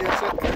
Deus,